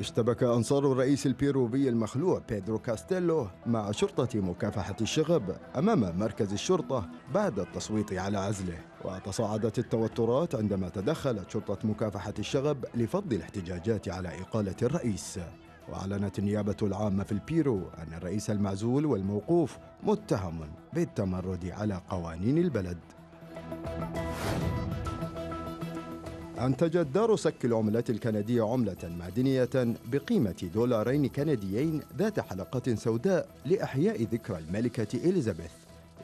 اشتبك أنصار الرئيس البيروفي المخلوع بيدرو كاستيلو مع شرطة مكافحة الشغب أمام مركز الشرطة بعد التصويت على عزله. وتصاعدت التوترات عندما تدخلت شرطة مكافحة الشغب لفض الاحتجاجات على إقالة الرئيس. وأعلنت النيابة العامة في البيرو أن الرئيس المعزول والموقوف متهم بالتمرد على قوانين البلد. أنتجت دار سك العملات الكندية عملة معدنية بقيمة دولارين كنديين ذات حلقة سوداء لإحياء ذكرى الملكة إليزابيث.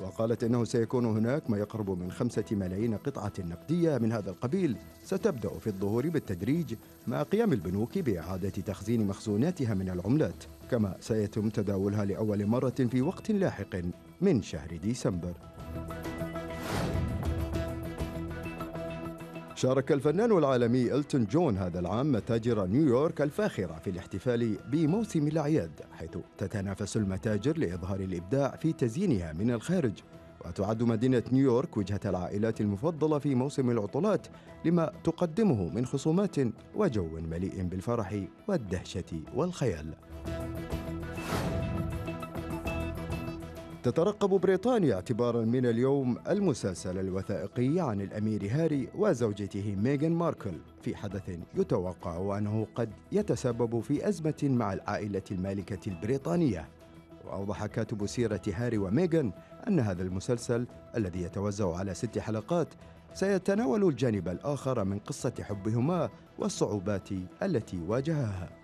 وقالت إنه سيكون هناك ما يقرب من خمسة ملايين قطعة نقدية من هذا القبيل ستبدأ في الظهور بالتدريج مع قيام البنوك بإعادة تخزين مخزوناتها من العملات كما سيتم تداولها لأول مرة في وقت لاحق من شهر ديسمبر. شارك الفنان العالمي إلتون جون هذا العام متاجر نيويورك الفاخرة في الاحتفال بموسم الأعياد حيث تتنافس المتاجر لإظهار الإبداع في تزيينها من الخارج. وتعد مدينة نيويورك وجهة العائلات المفضلة في موسم العطلات لما تقدمه من خصومات وجو مليء بالفرح والدهشة والخيال. تترقب بريطانيا اعتبارا من اليوم المسلسل الوثائقي عن الأمير هاري وزوجته ميغان ماركل. في حدث يتوقع أنه قد يتسبب في أزمة مع العائلة المالكة البريطانية. وأوضح كاتب سيرة هاري وميغان أن هذا المسلسل الذي يتوزع على ست حلقات سيتناول الجانب الآخر من قصة حبهما والصعوبات التي واجهها